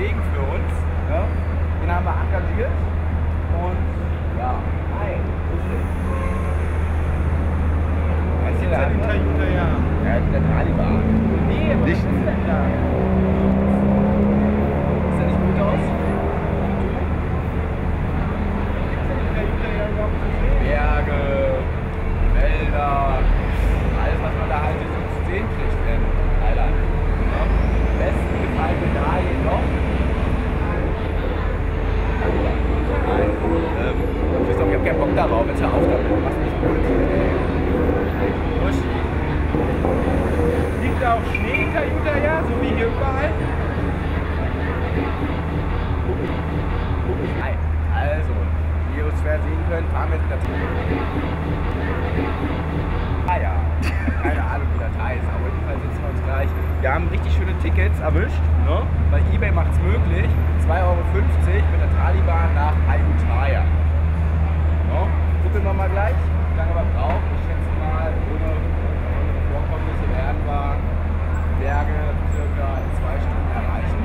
Segen für uns. Ne? Den haben wir engagiert. Und ja, hi, grüß dich. Was ist hier der andere? Ja, der Taliban. Nee, was Nicht- ist denn da? Sieht der nicht gut aus? Berge, Wälder, alles was man da halt so zu sehen kriegt in Thailand. Ja? Am besten gefallen mir da. Nein, ähm, ich doch, ich hab keinen Bock darauf, jetzt hör auf damit, du machst mich gut. Uschi. Liegt da auch Schnee in Kajutaya, so wie hier überall? Hi. Also, wie ihr uns schwer sehen könnt, fahren wir jetzt der Ah ja, keine Ahnung wie das heißt, aber auf jeden Fall sitzen wir uns gleich. Wir haben richtig schöne Tickets erwischt, ne? Bei Ebay macht es möglich, 2,50 Euro mit der Taliban nach Ayutthaya. Ne? Gucken wir mal gleich, wie lange wir brauchen. Ich schätze mal, ohne, ohne Vorkommnisse werden wir Berge circa in zwei Stunden erreichen.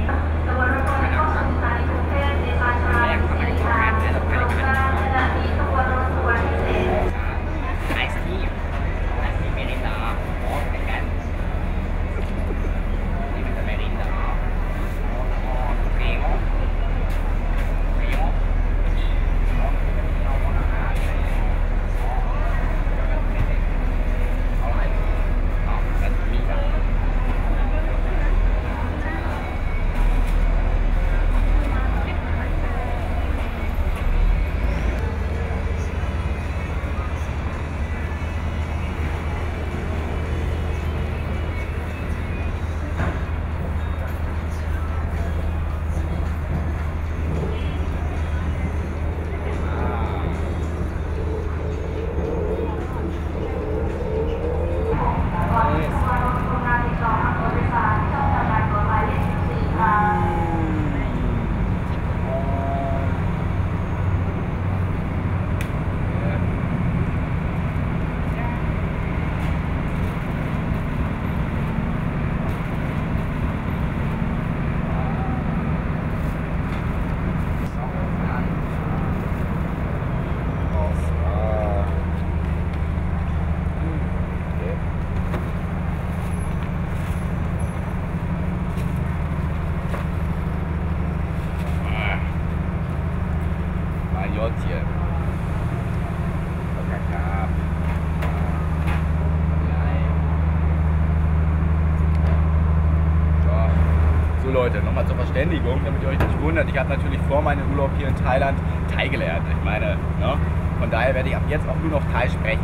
Verständigung, damit ihr euch nicht wundert. Ich habe natürlich vor meinem Urlaub hier in Thailand Thai gelernt. Ich meine, ne? von daher werde ich ab jetzt auch nur noch Thai sprechen.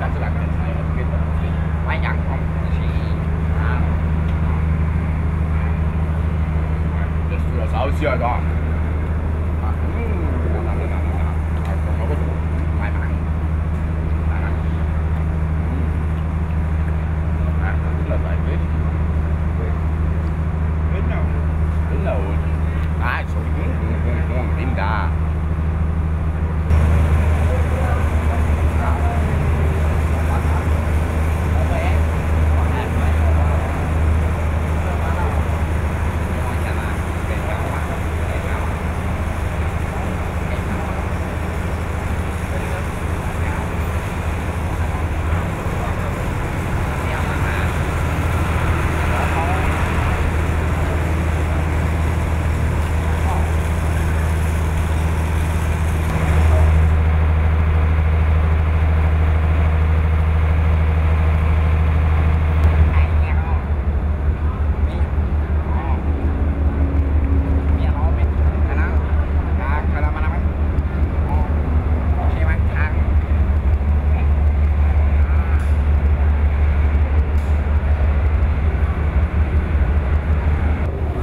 Ganz so lange in Thai, das du das aus hier, da? Ah, hm, na, na, na, na, na. Ah, komm mal rüber. Wai, man. Na, na. Hm. Ah, was ist das eigentlich? Genau. Rinderhoden. Ah, Entschuldigung. Rinder.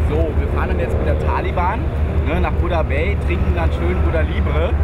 So, wir fahren dann jetzt mit der Taliban ne, nach Buddha Bay, trinken dann schön Buddha Libre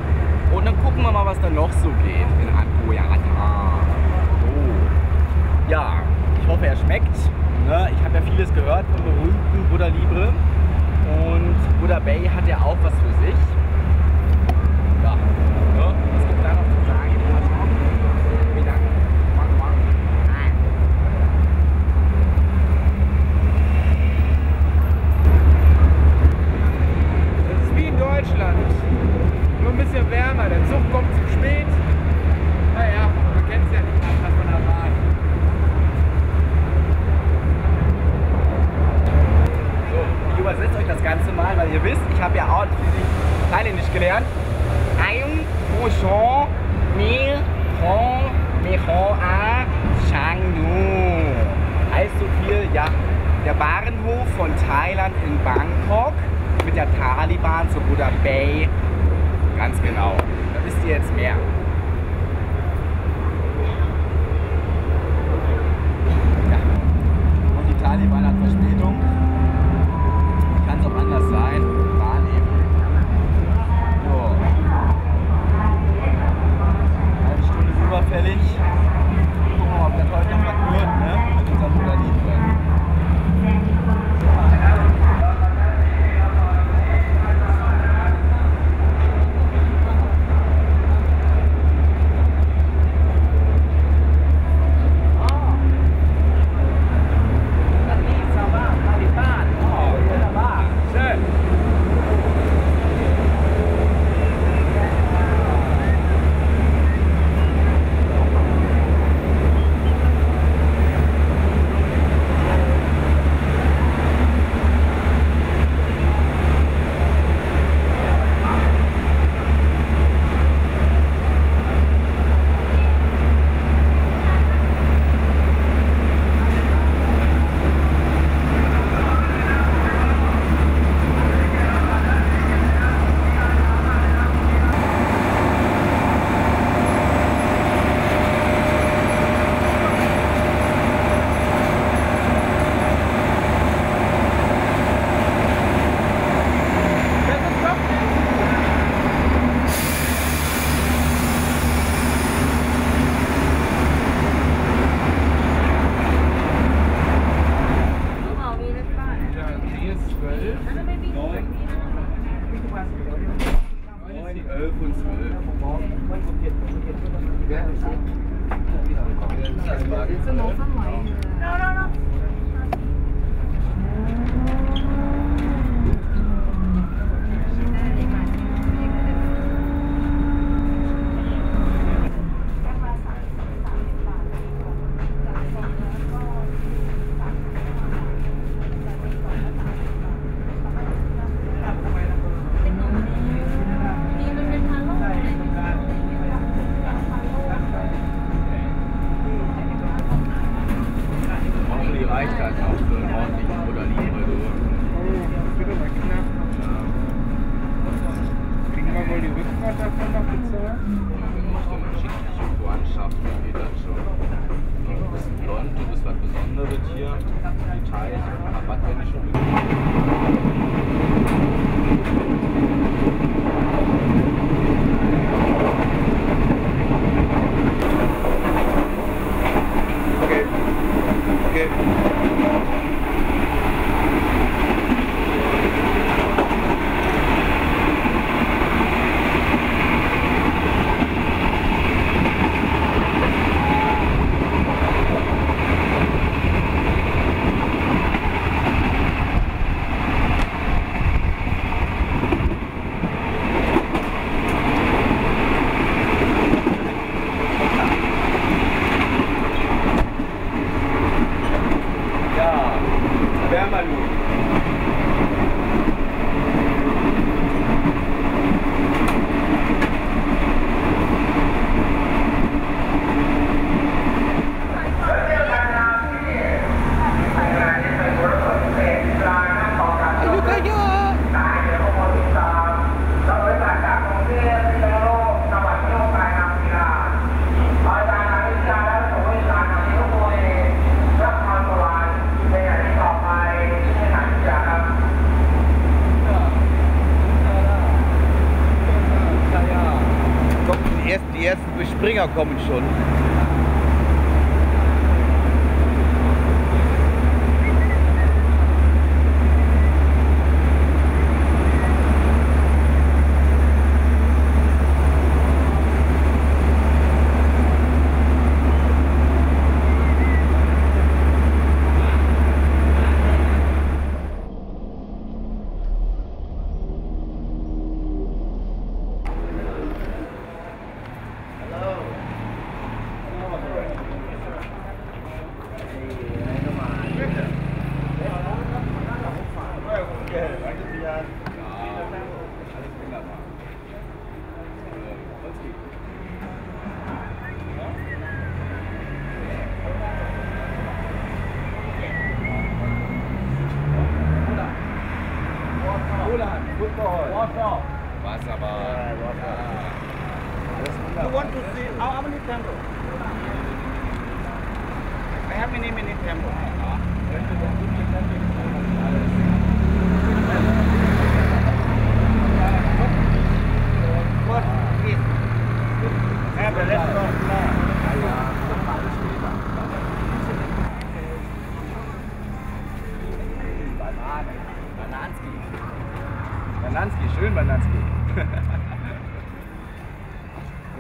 Details, Rabatt, wenn ich schon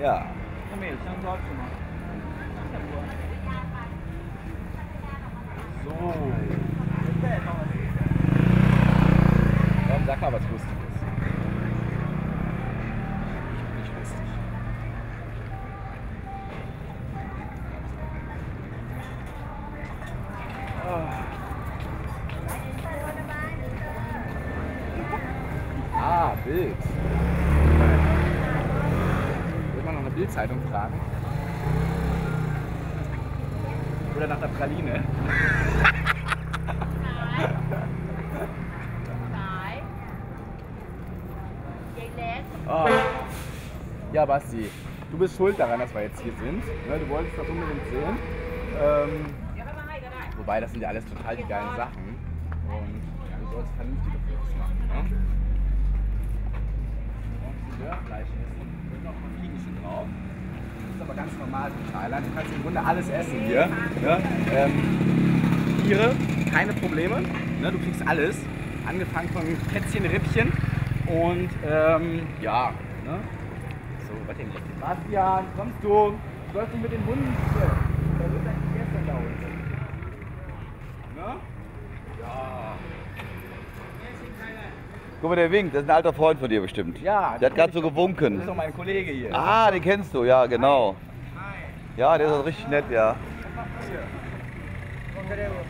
ja. So. Komm, sag mal was Lustiges. Praline? Ah. Ja, Basti, du bist schuld daran, dass wir jetzt hier sind. Ne, du wolltest das unbedingt sehen. Ähm, wobei, das sind ja alles total die geilen Sachen. Und du sollst vernünftige Fotos machen. Ne? Und Röhrfleisch essen. Da noch mal Fliegen drauf. Das ist aber ganz normal in Thailand. Du kannst im Grunde alles essen hier. Ne? Ähm, Tiere, keine Probleme. Ne? Du kriegst alles. Angefangen von Kätzchen, Rippchen und ähm, ja. Ne? So, warte mal. Bastian, kommst du? Du sollst nicht mit den Hunden hier. Da wird dein gegessen da unten. Ne? Ja. Guck mal, der winkt. Das ist ein alter Freund von dir bestimmt. Ja. Der hat gerade so Das ist gewunken. doch mein Kollege hier. Ah, den kennst du, ja, genau. Ja, der ist auch richtig nett, ja.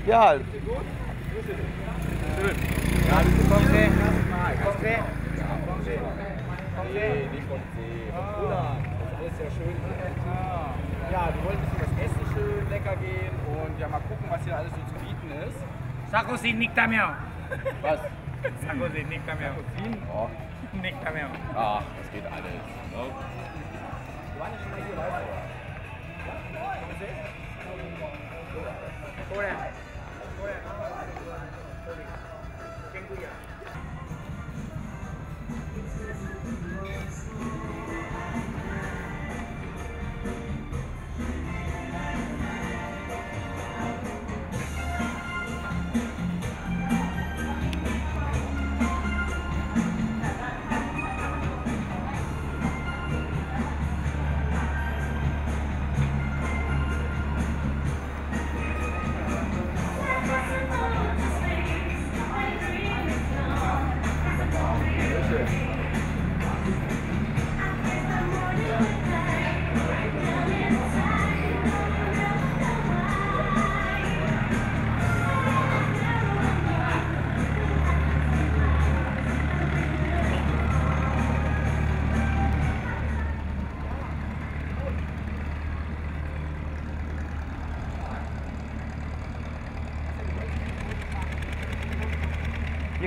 Ja, Schön. Ja, du bist hier zum ersten Mal. Kannst du- Nee, nicht von See. Bruder, das ist ja schön. Ja, wir wollen ein bisschen was essen, schön lecker gehen und ja mal gucken, was hier alles so zu bieten ist. Sako si Nick Tameo. Was? Sako si Nick Tameo. Cuisine? Oh, Nick Tameo. ach, das geht alles. Ne? Wir waren ja schon mal hier, weißt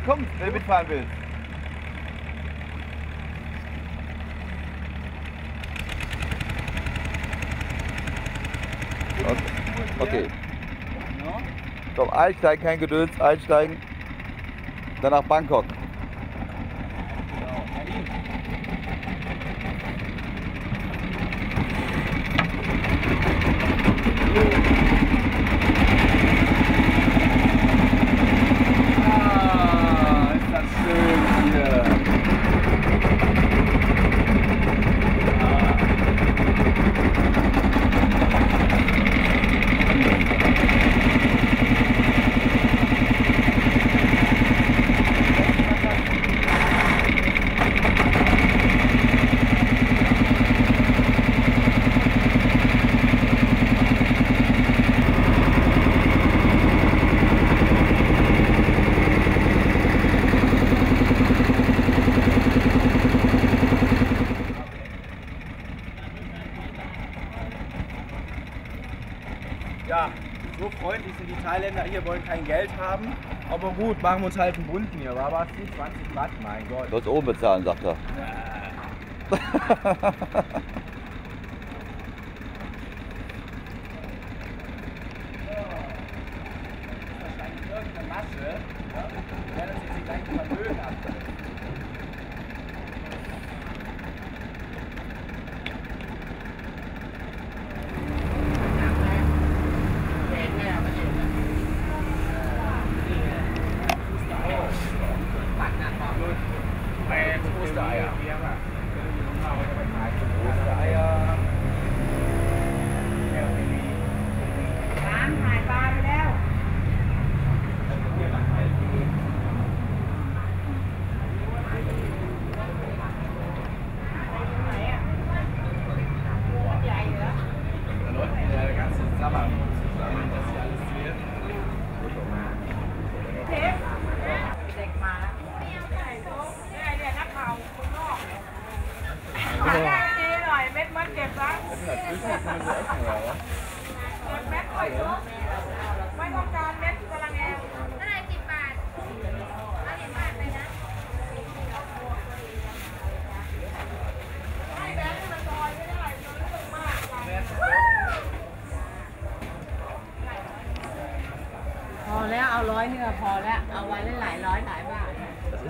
kommt, wenn du mitfahren willst. Okay. okay. Komm, einsteigen, kein Gedöns, einsteigen. Dann nach Bangkok. Ah, ist das schön hier. Ja, so freundlich Thailänder hier, wollen kein Geld haben. Aber gut, machen wir uns halt einen bunten hier. War was? 20 Watt, mein Gott. Du sollst oben bezahlen, sagt er.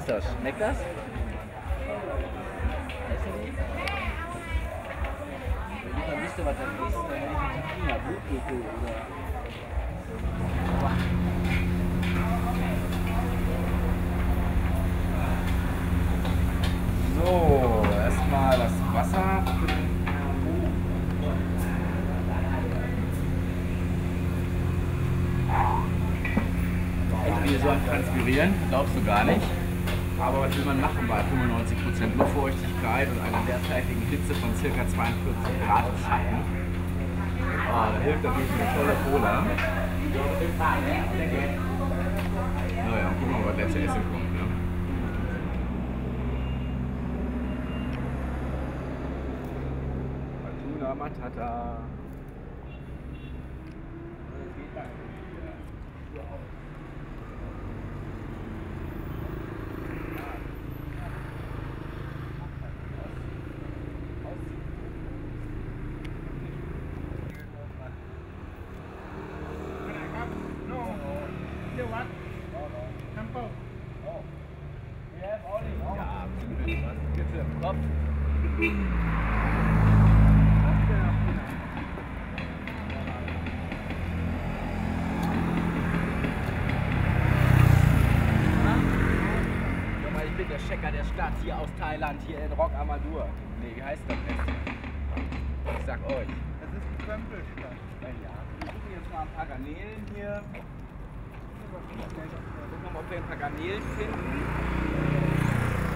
Das? Schmeckt das? Wenn ich wüsste, was das ist, dann hätte ich Blutekel oder. So, erstmal das Wasser. Hätte wir so Transpirieren, glaubst du gar nicht. Aber was will man machen bei 95% Luftfeuchtigkeit und einer derzeitigen Hitze von ca. 42 Grad im Schatten? Oh, da hilft natürlich eine tolle Cola. Naja, gucken wir mal, was zu essen kommt. Ne? Hatuna Matata. Ja, bitte Kopf. Ich bin der Checker der Stadt hier aus Thailand, hier in Rock Amadur. Nee, wie heißt das denn? Ich sag euch. Das ist die Krempelstadt. Ja, wir suchen jetzt mal ein paar Garnelen hier. Ob wir ein paar Garnelen finden.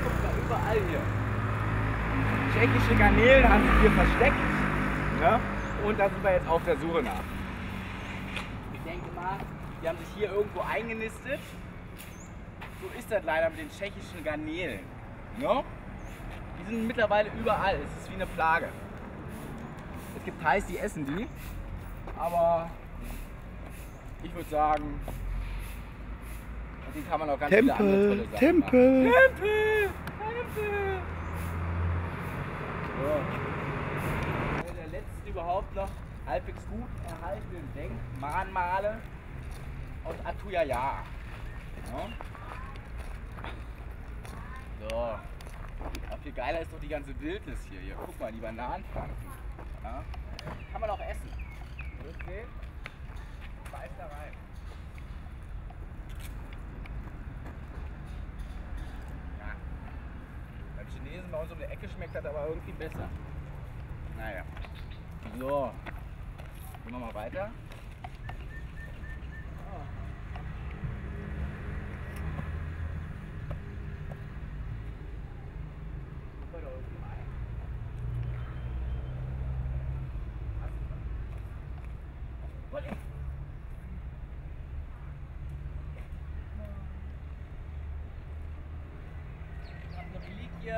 Guck mal, überall hier. Tschechische Garnelen haben sich hier versteckt. Ne? Und da sind wir jetzt auf der Suche nach. Ich denke mal, die haben sich hier irgendwo eingenistet. So ist das leider mit den tschechischen Garnelen. Ne? Die sind mittlerweile überall. Es ist wie eine Plage. Es gibt Thais, die essen die. Aber ich würde sagen, kann man auch ganz viele andere Tempel, tolle Sachen Tempel. machen. Tempel! Tempel! So. Der letzten überhaupt noch halbwegs gut erhaltenen Denkmahnmale aus Atuyaya. Ja. So. Aber viel geiler ist doch die ganze Wildnis hier. hier. Guck mal, die Bananenpflanzen. Ja. Kann man auch essen. Okay. Beiß da rein. Ja. Beim Chinesen bei uns um die Ecke schmeckt das aber irgendwie besser. Naja. So. Gehen wir mal weiter. Guck mal da unten rein. Wolle. Ich Komm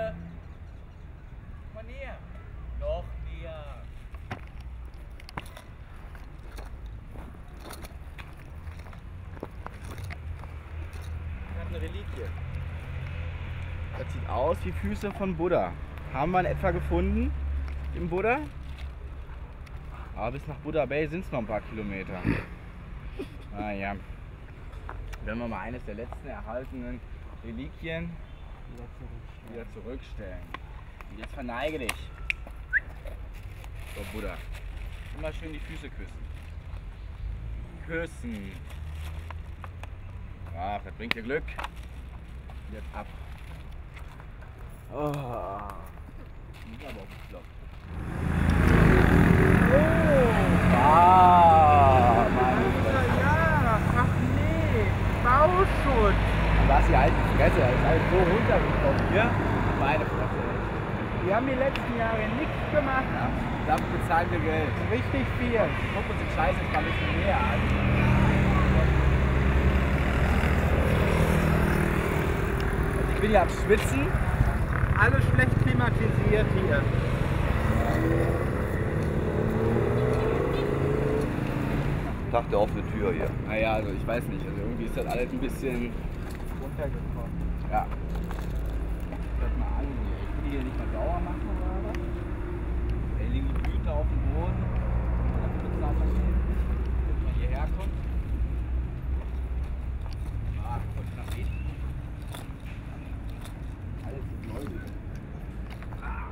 mal näher. Noch näher. Ich hab eine Reliquie. Das sieht aus wie Füße von Buddha. Haben wir in etwa gefunden? Im Buddha? Aber bis nach Buddha Bay sind es noch ein paar Kilometer. Ah ja. Wenn wir mal eines der letzten erhaltenen Reliquien wieder zurückstellen. Und jetzt verneige dich. So, Buddha. Immer schön die Füße küssen. Küssen. Ach, das bringt dir Glück. Jetzt ab. Oh. Ist aber auch geklopft. Ah, meine Fresse. Ja, ach nee, Bauschutz. Hast die alte Fresse, das ist alles so runtergekommen hier. Meine Fresse. Wir haben die letzten Jahre nichts gemacht. Ja, dafür bezahlen wir Geld. Richtig viel. Guck uns den Scheiß jetzt mal ein bisschen näher an. Also ich bin ja am Schwitzen. Alles schlecht klimatisiert hier. Tag der offenen Tür hier. Naja, also ich weiß nicht. Also irgendwie ist das alles ein bisschen. Runtergekommen. Ja. Das mal an. Ich will die hier nicht mal sauer machen oder was? Ey, liegen die Blüten auf dem Boden. Dafür bezahlt man Geld. Wenn man hierher kommt. Ah, Fotografie. Alles ist neu. Ah.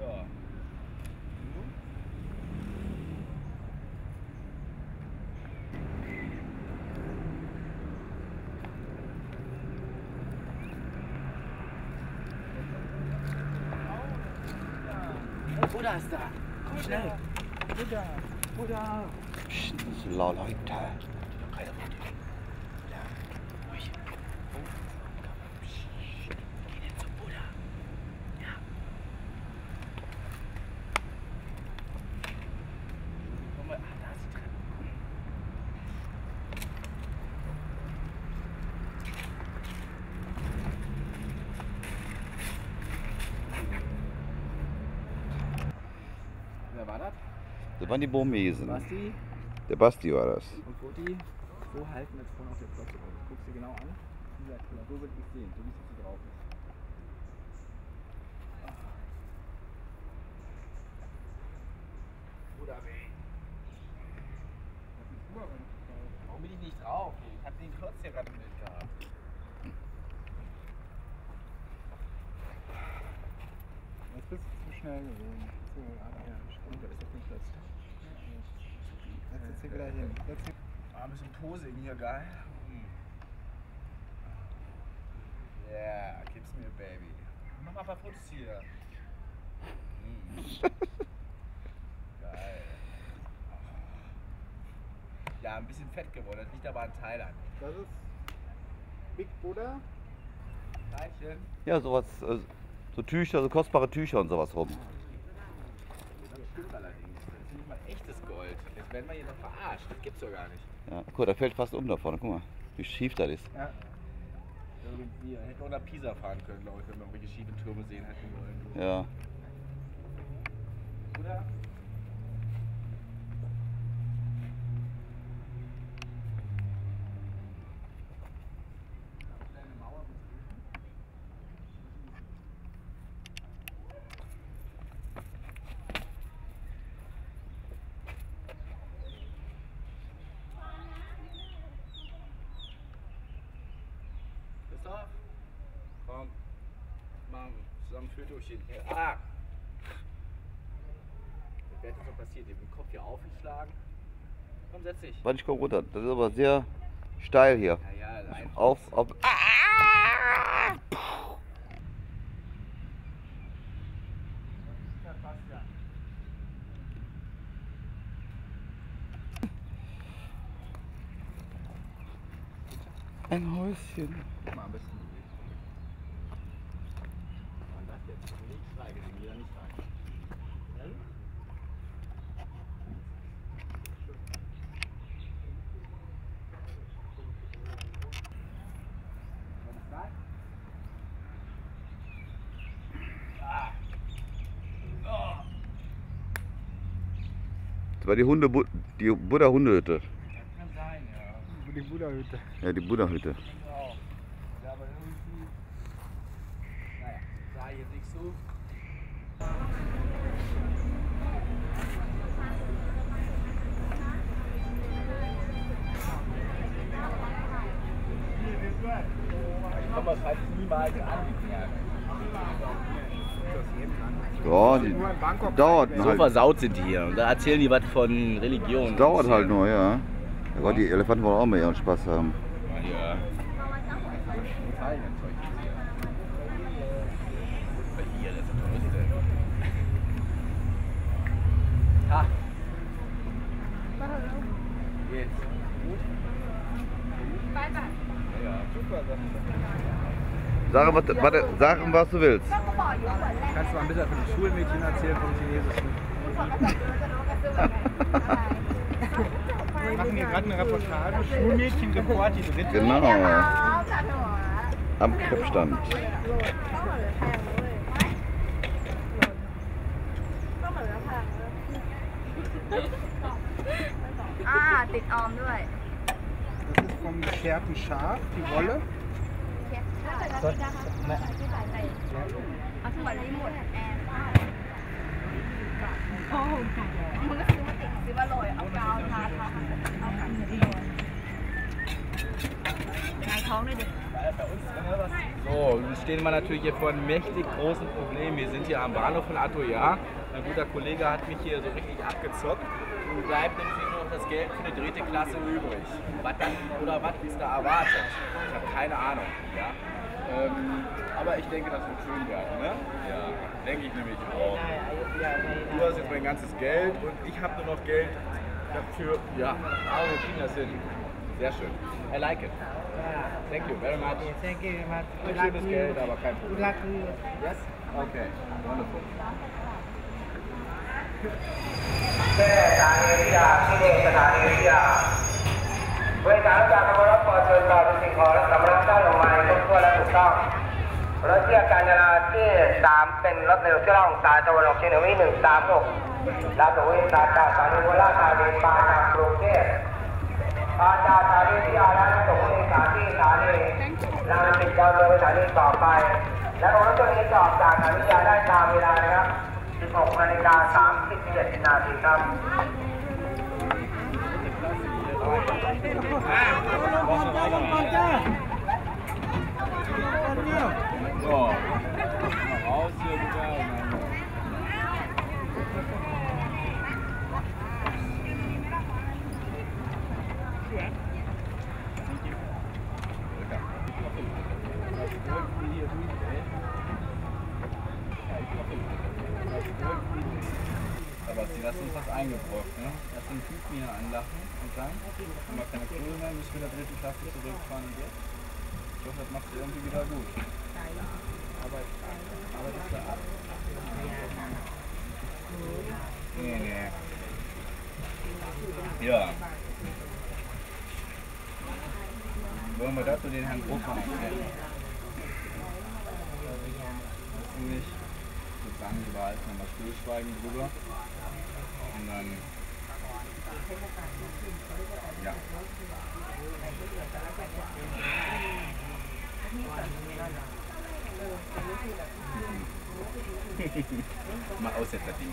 Ja. Oh, Buddha ist da. Komm schnell. Buddha, Buddha. Psst, das ist laut, Leute. Komm mal. Ah, da ist die Treppe. Wer war das? Das waren die Burmesen. Basti Der Basti war das. und Foti. So halten jetzt vorne auf der Platte. Guck sie genau an. Killer. So wird nicht sehen, wie es jetzt hier drauf ist. Oder weh. Warum bin ich nicht drauf? Ich hab den Klotz hier gerade im Bild gehabt. Jetzt bist du zu schnell gewesen. So, ah, ja, stimmt. Da ist doch nicht das. Setz jetzt hier wieder hin. Setz hier. Ah, ein bisschen Posing hier, geil. Yeah, gib's mir, Baby. Mach mal ein paar Fotos hier. Mm. Geil. Ja, ein bisschen fett geworden. Das liegt aber an Thailand. Das ist Big Buddha. Teilchen. Ja, sowas, äh, so Tücher, so kostbare Tücher und sowas rum. Das stimmt allerdings. Das ist nicht mal echtes Gold. Jetzt werden wir hier noch verarscht. Das gibt's doch gar nicht. Ja, guck, der fällt fast um da vorne. Guck mal, wie schief das ist. Ja. Irgendwie. Hätten wir nach Pisa fahren können, glaube ich, wenn wir irgendwelche schiefen Türme sehen hätten wollen. Ja. Oder? Christoph? Komm. Machen zusammen ein Fötochen. Ah! Was wäre jetzt so passiert? Ich hab den Kopf hier aufgeschlagen. Komm, setz dich. Warte, ich komm runter. Das ist aber sehr steil hier. Ja, ja, einfach. Auf, auf. Ah! Ein Häuschen. war die Hunde, die Buddha-Hundehütte. Das kann sein, ja. Die Buddha-Hütte. Ja, die Buddha-Hütte. Ja, aber irgendwie, naja, sah jetzt nicht so. Ich komme das hat niemals angemerkt. Ja, die dauert So halt. versaut sind die hier. Und da erzählen die was von Religion. Dauert halt nur, ja. Ja Gott, die Elefanten wollen auch mal ihren Spaß haben. Ja. Italien-Zeug ist hier. Bei hier, das ist Touristen. Ha. Jetzt. Gut? Bye bye. Ja, super. Sag, was, warte, sag, was du willst. Kannst du mal ein bisschen von den Schulmädchen erzählen, vom Chinesischen? Wir machen hier gerade eine Reportage. Schulmädchen Report, die dritte. Genau. Am Kreppstand. Ah, dick Arm, Das ist vom gescherten Schaf, die Wolle. เอาทั้งหมดนี้หมดแอนมึงก็ซื้อมาติดซื้อมาโรยเอากาวทาทาเอาขันหงายท้องด้วยดิ So, nun stehen wir natürlich hier vor einem mächtig großen Problem. Wir sind hier am Bahnhof von Atoya. Ein guter Kollege hat mich hier so richtig abgezockt. Und bleibt nämlich nur noch das Geld für eine dritte Klasse übrig. Was dann oder was ist da erwartet? Ich habe keine Ahnung. Ja? Ähm, aber ich denke, das wird schön werden. Ne? Ja, denke ich nämlich auch. Du hast jetzt mein ganzes Geld und ich habe nur noch Geld dafür. Ja, aber wir kriegen das hin. Sehr schön. I like it. Thank you very much. Thank you very much. Ein schönes Geld, aber kein Problem. Good luck to you. Yes? Okay. Wonderful. แม่สถานีวิทยาที่นี่สถานีวิทยา บริการจากกรมรถขอเชิญต่อเป็นสิ่งของและสำรับได้ลงมาครบถ้วนและถูกต้องรถเที่ยวการจราที่3เป็นรถเร็วที่ล่องสายตะวันออกเฉียงเหนือวิ่ง136ลาตระเวนสาจากสถานีโบราณธานีปาจากกรุงเทพปาจากสถานีวิทยาและน้ำตกในสถานีสถานีลางสิตดาวเรืองสถานีต่อไป และรถตัวนี้จออกจากสถานีวิทยาได้ตามเวลานะครับ16นาฬิกา37นาทีครับ Aber sie lassen uns was eingebrockt, ne? Erst den Typen hier anlachen wenn wir keine Kohle mehr, müssen wir der dritten Klasse zurückfahren und jetzt. Ich hoffe, das macht ihr irgendwie wieder gut. Arbeit, ist da ab. Nee, nee. Ja. Wollen wir dazu den Herrn Großmann erklären? Weißt du nicht? Ich würde sagen, wir behalten nochmal Stillschweigen drüber. Und dann. Ja. Mal Aussetzer Ding